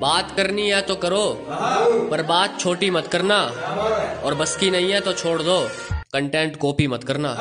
बात करनी है तो करो, पर बात छोटी मत करना, और बस की नहीं है तो छोड़ दो। कंटेंट कॉपी मत करना।